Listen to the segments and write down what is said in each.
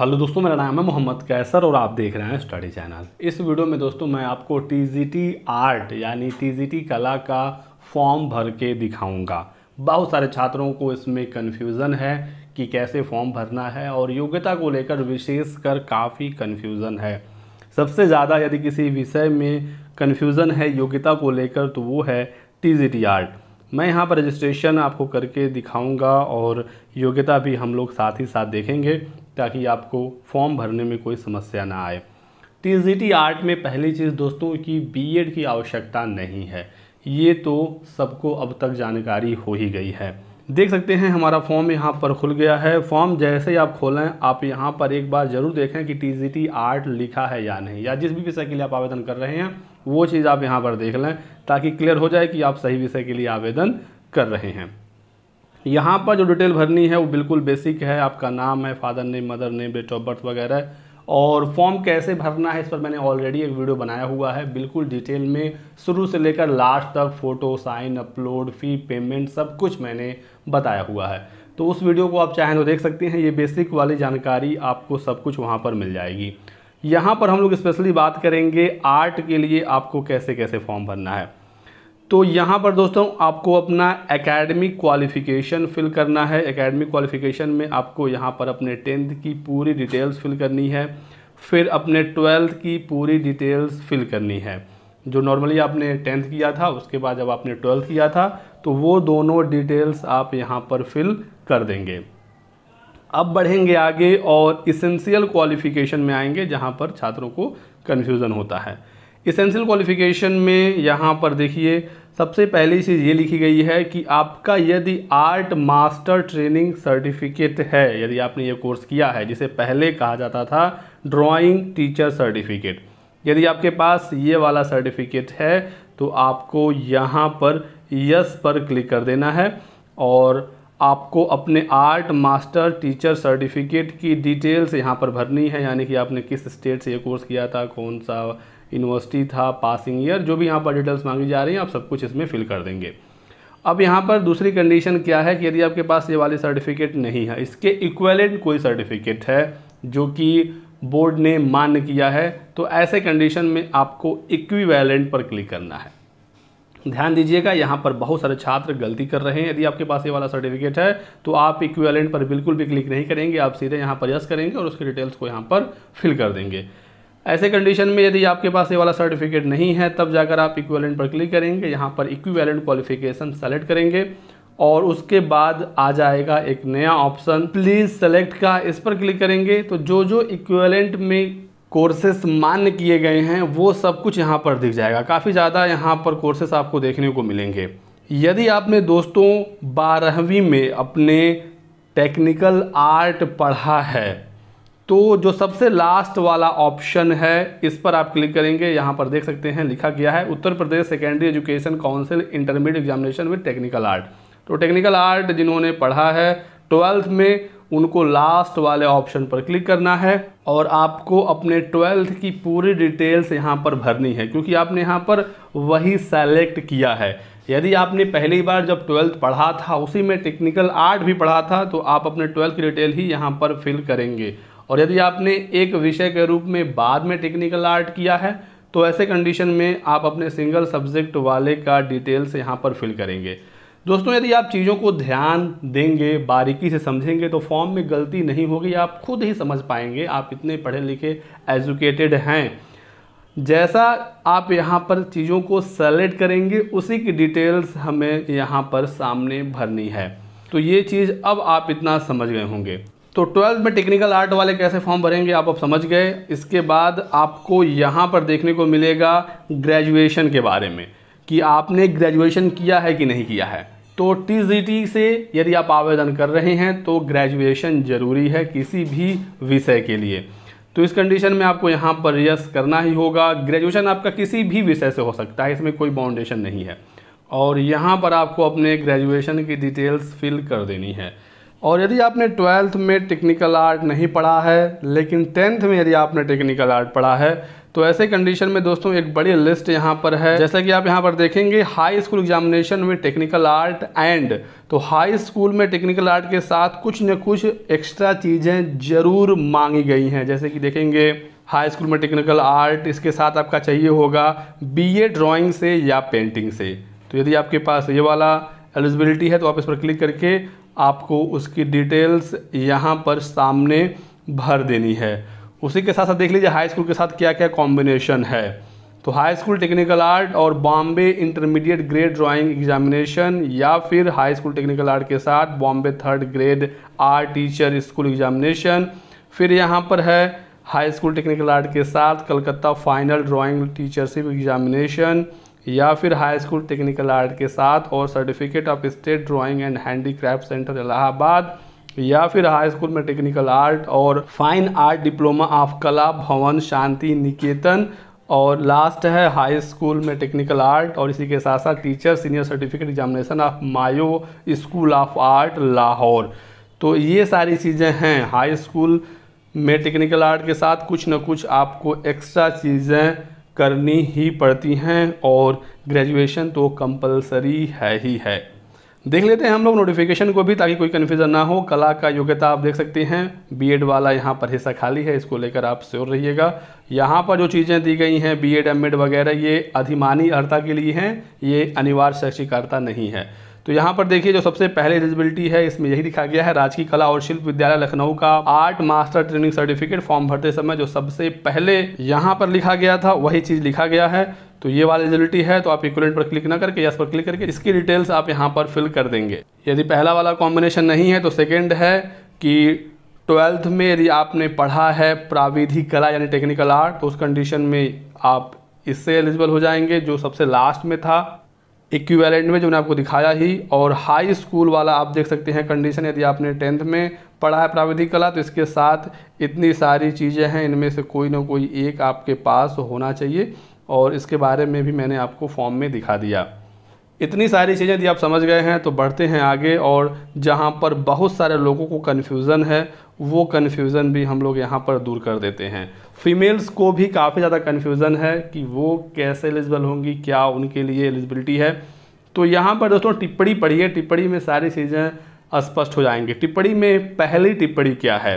Hello दोस्तों, मेरा नाम है मोहम्मद कैसर और आप देख रहे हैं स्टडी चैनल। इस वीडियो में दोस्तों, मैं आपको टीजीटी आर्ट यानी टीजीटी कला का फॉर्म भर के दिखाऊँगा। बहुत सारे छात्रों को इसमें कन्फ्यूज़न है कि कैसे फॉर्म भरना है और योग्यता को लेकर विशेष कर काफ़ी कन्फ्यूज़न है। सबसे ज़्यादा यदि किसी विषय में कन्फ्यूज़न है, योग्यता को लेकर तो वो है टीजीटी आर्ट मैं यहाँ पर रजिस्ट्रेशन आपको करके दिखाऊँगा और योग्यता भी हम लोग साथ ही साथ देखेंगे। ताकि आपको फॉर्म भरने में कोई समस्या ना आए। टीजीटी आर्ट में पहली चीज़ दोस्तों की बीएड की आवश्यकता नहीं है। ये तो सबको अब तक जानकारी हो ही गई है। देख सकते हैं हमारा फॉर्म यहाँ पर खुल गया है। फॉर्म जैसे ही आप खोलें, आप यहाँ पर एक बार ज़रूर देखें कि टीजीटी आर्ट लिखा है या नहीं, या जिस भी विषय के लिए आप आवेदन कर रहे हैं, वो चीज़ आप यहाँ पर देख लें ताकि क्लियर हो जाए कि आप सही विषय के लिए आवेदन कर रहे हैं। यहाँ पर जो डिटेल भरनी है वो बिल्कुल बेसिक है। आपका नाम है, father name, mother name, date of birth वगैरह। और फॉर्म कैसे भरना है इस पर मैंने ऑलरेडी एक वीडियो बनाया हुआ है। बिल्कुल डिटेल में शुरू से लेकर लास्ट तक photo sign upload fee payment सब कुछ मैंने बताया हुआ है। तो उस वीडियो को आप चाहें तो देख सकते हैं। ये बेसिक वाली जानकारी आपको सब कुछ वहाँ पर मिल जाएगी। यहाँ पर हम लोग स्पेशली बात करेंगे आर्ट के लिए आपको कैसे कैसे फॉर्म भरना है। तो यहाँ पर दोस्तों आपको अपना एकेडमिक क्वालिफ़िकेशन फिल करना है। एकेडमिक क्वालिफ़िकेशन में आपको यहाँ पर अपने टेंथ की पूरी डिटेल्स फिल करनी है। फिर अपने ट्वेल्थ की पूरी डिटेल्स फिल करनी है। जो नॉर्मली आपने टेंथ किया था, उसके बाद जब आपने ट्वेल्थ किया था तो वो दोनों डिटेल्स आप यहाँ पर फिल कर देंगे। अब बढ़ेंगे आगे और इसेंशियल क्वालिफ़िकेशन में आएँगे, जहाँ पर छात्रों को कन्फ्यूज़न होता है। इसेंशियल क्वालिफ़िकेशन में यहाँ पर देखिए सबसे पहली चीज़ ये लिखी गई है कि आपका यदि आर्ट मास्टर ट्रेनिंग सर्टिफिकेट है, यदि आपने ये कोर्स किया है, जिसे पहले कहा जाता था, ड्राइंग टीचर सर्टिफिकेट। यदि आपके पास ये वाला सर्टिफिकेट है तो आपको यहाँ पर यस पर क्लिक कर देना है और आपको अपने आर्ट मास्टर टीचर सर्टिफिकेट की डिटेल्स यहाँ पर भरनी है, यानी कि आपने किस स्टेट से ये कोर्स किया था, कौन सा यूनिवर्सिटी था पासिंग ईयर जो भी यहाँ पर डिटेल्स मांगी जा रही हैं, आप सब कुछ इसमें फिल कर देंगे। अब यहाँ पर दूसरी कंडीशन क्या है कि यदि आपके पास ये वाली सर्टिफिकेट नहीं है, इसके इक्वेलेंट कोई सर्टिफिकेट है, जो कि बोर्ड ने मान्य किया है तो ऐसे कंडीशन में आपको इक्विवेलेंट पर क्लिक करना है। ध्यान दीजिएगा, यहाँ पर बहुत सारे छात्र गलती कर रहे हैं। यदि आपके पास ये वाला सर्टिफिकेट है तो आप इक्विवेलेंट पर बिल्कुल भी क्लिक नहीं करेंगे, आप सीधे यहाँ पर यस करेंगे और उसके डिटेल्स को यहाँ पर फिल कर देंगे। ऐसे कंडीशन में यदि आपके पास ये वाला सर्टिफिकेट नहीं है, तब जाकर आप इक्विवेलेंट पर क्लिक करेंगे, यहाँ पर इक्विवेलेंट क्वालिफिकेशन सेलेक्ट करेंगे और उसके बाद आ जाएगा एक नया ऑप्शन प्लीज़ सेलेक्ट का इस पर क्लिक करेंगे. तो जो जो इक्विवेलेंट में कोर्सेस मान्य किए गए हैं, वो सब कुछ यहाँ पर दिख जाएगा. काफ़ी ज़्यादा यहाँ पर कोर्सेस आपको देखने को मिलेंगे. यदि आपने दोस्तों बारहवीं में अपने टेक्निकल आर्ट पढ़ा है तो जो सबसे लास्ट वाला ऑप्शन है, इस पर आप क्लिक करेंगे, यहाँ पर देख सकते हैं, लिखा गया है, Uttar Pradesh secondary education council intermediate examination with technical art तो टेक्निकल आर्ट जिन्होंने पढ़ा है ट्वेल्थ में उनको लास्ट वाले ऑप्शन पर क्लिक करना है और आपको अपने ट्वेल्थ की पूरी डिटेल्स यहाँ पर भरनी है, क्योंकि आपने यहाँ पर वही सेलेक्ट किया है। यदि आपने पहली बार जब ट्वेल्थ पढ़ा था, उसी में टेक्निकल आर्ट भी पढ़ा था तो आप अपने ट्वेल्थ की डिटेल ही यहाँ पर फिल करेंगे। और यदि आपने एक विषय के रूप में बाद में टेक्निकल आर्ट किया है तो ऐसे कंडीशन में आप अपने सिंगल सब्जेक्ट वाले का डिटेल्स यहाँ पर फिल करेंगे। दोस्तों, यदि आप चीज़ों को ध्यान देंगे, बारीकी से समझेंगे तो फॉर्म में गलती नहीं होगी, आप खुद ही समझ पाएँगे, आप इतने पढ़े लिखे एजुकेटेड हैं। जैसा आप यहाँ पर चीज़ों को सेलेक्ट करेंगे, उसी की डिटेल्स हमें यहाँ पर सामने भरनी है। तो ये चीज़ अब आप इतना समझ गए होंगे। तो ट्वेल्थ में टेक्निकल आर्ट वाले कैसे फॉर्म भरेंगे, आप अब समझ गए। इसके बाद आपको यहाँ पर देखने को मिलेगा ग्रेजुएशन के बारे में, कि आपने ग्रेजुएशन किया है कि नहीं किया है। तो टीजीटी से यदि आप आवेदन कर रहे हैं तो ग्रेजुएशन ज़रूरी है किसी भी विषय के लिए। तो इस कंडीशन में आपको यहाँ पर यस करना ही होगा। ग्रेजुएशन आपका किसी भी विषय से हो सकता है, इसमें कोई बाउंडेशन नहीं है। और यहाँ पर आपको अपने ग्रेजुएशन की डिटेल्स फिल कर देनी है। और यदि आपने ट्वेल्थ में टेक्निकल आर्ट नहीं पढ़ा है, लेकिन टेंथ में यदि आपने टेक्निकल आर्ट पढ़ा है तो ऐसे कंडीशन में दोस्तों एक बड़ी लिस्ट यहाँ पर है। जैसा कि आप यहाँ पर देखेंगे हाई स्कूल एग्जामिनेशन में टेक्निकल आर्ट एंड तो हाई स्कूल में टेक्निकल आर्ट के साथ कुछ न कुछ एक्स्ट्रा चीज़ें ज़रूर मांगी गई हैं। जैसे कि देखेंगे हाई स्कूल में टेक्निकल आर्ट इसके साथ आपका चाहिए होगा बी ड्राइंग से या पेंटिंग से। तो यदि आपके पास ये वाला एलिजिबिलिटी है तो आप इस पर क्लिक करके आपको उसकी डिटेल्स यहाँ पर सामने भर देनी है। उसी के साथ साथ देख लीजिए हाई स्कूल के साथ क्या क्या कॉम्बिनेशन है। तो हाई स्कूल टेक्निकल आर्ट और Bombay intermediate grade drawing examination या फिर हाई स्कूल टेक्निकल आर्ट के साथ Bombay third grade art teacher school examination फिर यहाँ पर है हाई स्कूल टेक्निकल आर्ट के साथ Calcutta final drawing teachership examination या फिर हाई स्कूल टेक्निकल आर्ट के साथ और certificate of state drawing and handicraft centre Allahabad. या फिर हाई स्कूल में टेक्निकल आर्ट और fine art diploma of Kala, Bhavan, Shanti, Niketan और लास्ट है हाई स्कूल में टेक्निकल आर्ट और इसी के साथ साथ teacher senior certificate examination of Mayo school of art Lahore तो ये सारी चीज़ें हैं हाई स्कूल में टेक्निकल आर्ट के साथ। कुछ ना कुछ आपको एक्स्ट्रा चीज़ें करनी ही पड़ती हैं और ग्रेजुएशन तो कंपलसरी है ही है। देख लेते हैं हम लोग नोटिफिकेशन को भी ताकि कोई कन्फ्यूज़न ना हो। कला का योग्यता आप देख सकते हैं। बीएड वाला यहाँ पर हिस्सा खाली है, इसको लेकर आप श्योर रहिएगा। यहाँ पर जो चीज़ें दी गई हैं बीएड एमएड वगैरह, ये अधिमानी अर्ता के लिए हैं। ये अनिवार्य शैक्षिक अर्ता नहीं है। तो यहाँ पर देखिए जो सबसे पहले एलिजिबिलिटी है, इसमें यही लिखा गया है, राजकीय कला और शिल्प विद्यालय लखनऊ का art master training certificate form भरते समय जो सबसे पहले यहाँ पर लिखा गया था, वही चीज़ लिखा गया है। तो ये वाली एलिजिबिलिटी है तो आप इक्वलेंट पर क्लिक ना करके यस पर क्लिक करके, इसकी डिटेल्स आप यहाँ पर फिल कर देंगे। यदि पहला वाला कॉम्बिनेशन नहीं है तो सेकेंड है कि ट्वेल्थ में यदि आपने पढ़ा है प्राविधिक कला यानी टेक्निकल आर्ट तो उस कंडीशन में आप इससे एलिजिबल हो जाएँगे, जो सबसे लास्ट में था इक्विवेलेंट में जो मैंने आपको दिखाया ही, और हाई स्कूल वाला आप देख सकते हैं कंडीशन यदि आपने टेंथ में पढ़ा है प्राविधिक कला तो इसके साथ इतनी सारी चीज़ें हैं, इनमें से कोई ना कोई एक आपके पास होना चाहिए, और इसके बारे में भी मैंने आपको फॉर्म में दिखा दिया। इतनी सारी चीज़ें यदि आप समझ गए हैं तो बढ़ते हैं आगे। और जहाँ पर बहुत सारे लोगों को कन्फ्यूज़न है, वो कन्फ्यूज़न भी हम लोग यहाँ पर दूर कर देते हैं। फीमेल्स को भी काफ़ी ज़्यादा कन्फ्यूज़न है कि वो कैसे एलिजिबल होंगी, क्या उनके लिए एलिजिबिलिटी है। तो यहाँ पर दोस्तों, टिप्पणी पढ़िए। टिप्पणी में सारी चीज़ें स्पष्ट हो जाएँगी। टिप्पणी में पहली टिप्पणी क्या है?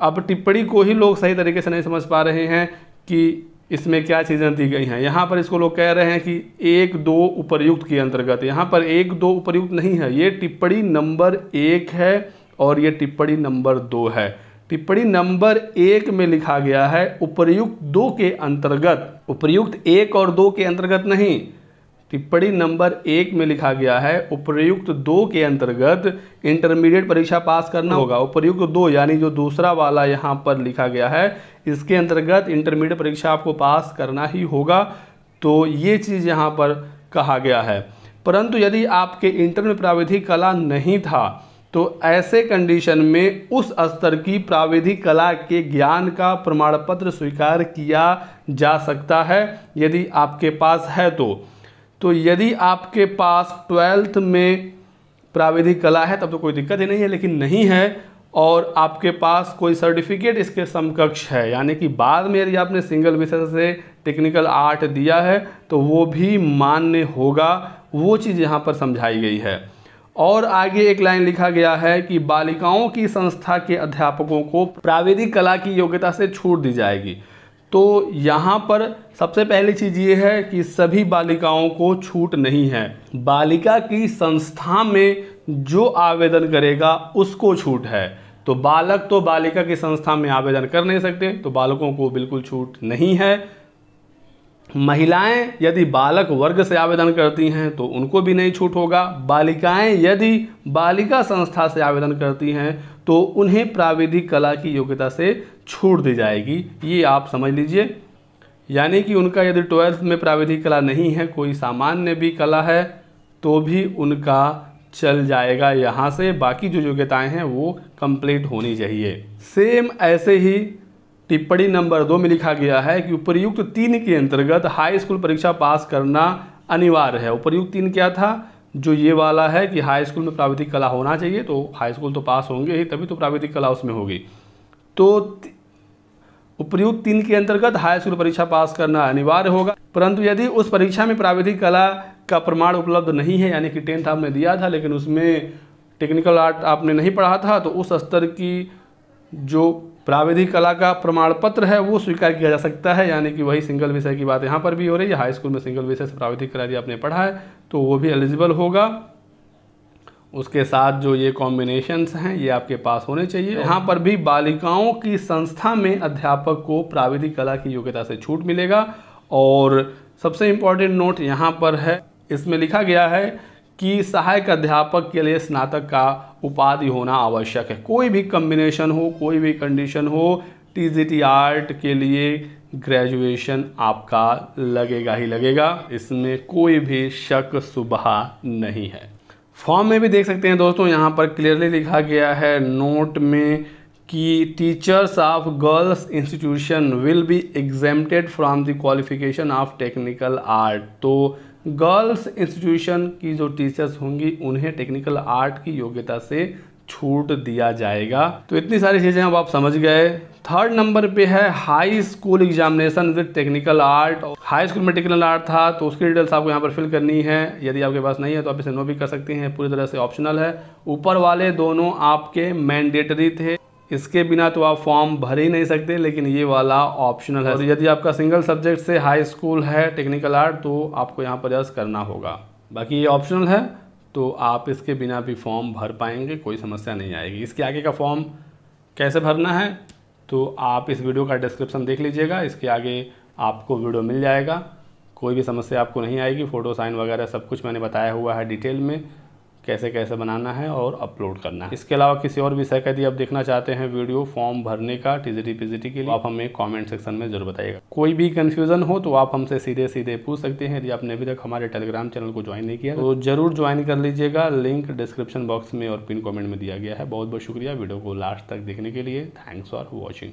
अब टिप्पणी को ही लोग सही तरीके से नहीं समझ पा रहे हैं कि इसमें क्या चीज़ें दी गई हैं? यहाँ पर इसको लोग कह रहे हैं कि एक दो उपरयुक्त के अंतर्गत। यहाँ पर एक दो उपरयुक्त नहीं है। ये टिप्पणी नंबर एक है और ये टिप्पणी नंबर दो है। टिप्पणी नंबर एक में लिखा गया है, उपरयुक्त दो के अंतर्गत। उपरयुक्त एक और दो के अंतर्गत नहीं। टिप्पणी नंबर एक में लिखा गया है उपयुक्त दो के अंतर्गत इंटरमीडिएट परीक्षा पास करना होगा। उपयुक्त दो, यानी जो दूसरा वाला यहाँ पर लिखा गया है, इसके अंतर्गत इंटरमीडिएट परीक्षा आपको पास करना ही होगा। तो ये चीज़ यहाँ पर कहा गया है। परंतु यदि आपके इंटर में प्राविधिक कला नहीं था तो ऐसे कंडीशन में उस स्तर की प्राविधिक कला के ज्ञान का प्रमाण पत्र स्वीकार किया जा सकता है, यदि आपके पास है तो। तो यदि आपके पास ट्वेल्थ में प्राविधिक कला है, तब तो कोई दिक्कत ही नहीं है, लेकिन नहीं है, और आपके पास कोई सर्टिफिकेट इसके समकक्ष है, यानी कि बाद में यदि आपने सिंगल विषय से टेक्निकल आर्ट दिया है तो वो भी मान्य होगा, वो चीज़ यहाँ पर समझाई गई है। और आगे एक लाइन लिखा गया है कि बालिकाओं की संस्था के अध्यापकों को प्राविधिक कला की योग्यता से छूट दी जाएगी। तो यहाँ पर सबसे पहली चीज़ ये है कि सभी बालिकाओं को छूट नहीं है। बालिका की संस्था में जो आवेदन करेगा, उसको छूट है। तो बालक तो बालिका की संस्था में आवेदन कर नहीं सकते तो बालकों को बिल्कुल छूट नहीं है। महिलाएँ यदि बालक वर्ग से आवेदन करती हैं तो उनको भी नहीं छूट होगा। बालिकाएँ यदि बालिका संस्था से आवेदन करती हैं तो उन्हें प्राविधिक कला की योग्यता से छूट दी जाएगी। ये आप समझ लीजिए। यानी कि उनका यदि ट्वेल्थ में प्राविधिक कला नहीं है, कोई सामान्य भी कला है तो भी उनका चल जाएगा यहाँ से। बाकी जो योग्यताएँ हैं, वो कंप्लीट होनी चाहिए। सेम ऐसे ही टिप्पणी नंबर दो में लिखा गया है कि उपरयुक्त तीन के अंतर्गत हाई स्कूल परीक्षा पास करना अनिवार्य है। उपरयुक्त तीन क्या था? जो ये वाला है कि हाई स्कूल में प्राविधिक कला होना चाहिए तो हाई स्कूल तो पास होंगे ही, तभी तो प्राविधिक कला उसमें होगी। तो उपयुक्त तीन के अंतर्गत हाई स्कूल परीक्षा पास करना अनिवार्य होगा। परंतु यदि उस परीक्षा में प्राविधिक कला का प्रमाण उपलब्ध नहीं है, यानी कि टेंथ आपने दिया था, लेकिन उसमें टेक्निकल आर्ट आपने नहीं पढ़ा था तो उस स्तर की जो प्राविधिक कला का प्रमाण पत्र है वो स्वीकार किया जा सकता है। यानी कि वही सिंगल विषय की बात यहाँ पर भी हो रही है। हाई स्कूल में सिंगल विषय से प्राविधिक कला यदि आपने पढ़ा है तो वो भी एलिजिबल होगा। उसके साथ जो ये कॉम्बिनेशंस हैं ये आपके पास होने चाहिए। यहाँ पर भी बालिकाओं की संस्था में अध्यापक को प्राविधिक कला की योग्यता से छूट मिलेगा। और सबसे इम्पोर्टेंट नोट यहाँ पर है इसमें लिखा गया है कि सहायक अध्यापक के लिए स्नातक का उपाधि होना आवश्यक है। कोई भी कम्बिनेशन हो, कोई भी कंडीशन हो टीजीटी आर्ट के लिए ग्रेजुएशन आपका लगेगा ही लगेगा। इसमें कोई भी शक सुबह नहीं है। फॉर्म में भी देख सकते हैं दोस्तों, यहाँ पर क्लियरली लिखा गया है नोट में कि teachers of girls institution will be exempted from the qualification of technical art तो गर्ल्स इंस्टीट्यूशन की जो टीचर्स होंगी, उन्हें टेक्निकल आर्ट की योग्यता से छूट दिया जाएगा। तो इतनी सारी चीज़ें अब आप समझ गए। थर्ड नंबर पे है high school examination with technical art high school में टेक्निकल आर्ट था तो उसकी डिटेल्स आपको यहाँ पर फिल करनी है। यदि आपके पास नहीं है तो आप इसे नो भी कर सकते हैं। पूरी तरह से ऑप्शनल है। ऊपर वाले दोनों आपके मैंडेटरी थे। इसके बिना तो आप फॉर्म भर ही नहीं सकते, लेकिन ये वाला ऑप्शनल है। और यदि आपका सिंगल सब्जेक्ट से हाई स्कूल है टेक्निकल आर्ट तो आपको यहाँ पर जस्ट करना होगा। बाकी ये ऑप्शनल है तो आप इसके बिना भी फॉर्म भर पाएँगे, कोई समस्या नहीं आएगी। इसके आगे का फॉर्म कैसे भरना है तो आप इस वीडियो का डिस्क्रिप्शन देख लीजिएगा। इसके आगे आपको वीडियो मिल जाएगा। कोई भी समस्या आपको नहीं आएगी फ़ोटो साइन वगैरह सब कुछ मैंने बताया हुआ है डिटेल में। कैसे कैसे बनाना है और अपलोड करना है। इसके अलावा किसी और विषय का यदि आप देखना चाहते हैं वीडियो फॉर्म भरने का टीजीटी पीजीटी के लिए आप हमें कमेंट सेक्शन में ज़रूर बताइएगा। कोई भी कंफ्यूजन हो तो आप हमसे सीधे सीधे पूछ सकते हैं। यदि आपने अभी तक हमारे टेलीग्राम चैनल को ज्वाइन नहीं किया तो ज़रूर ज्वाइन कर लीजिएगा। लिंक डिस्क्रिप्शन बॉक्स में और पिन कॉमेंट में दिया गया है। बहुत बहुत शुक्रिया वीडियो को लास्ट तक देखने के लिए। Thanks for watching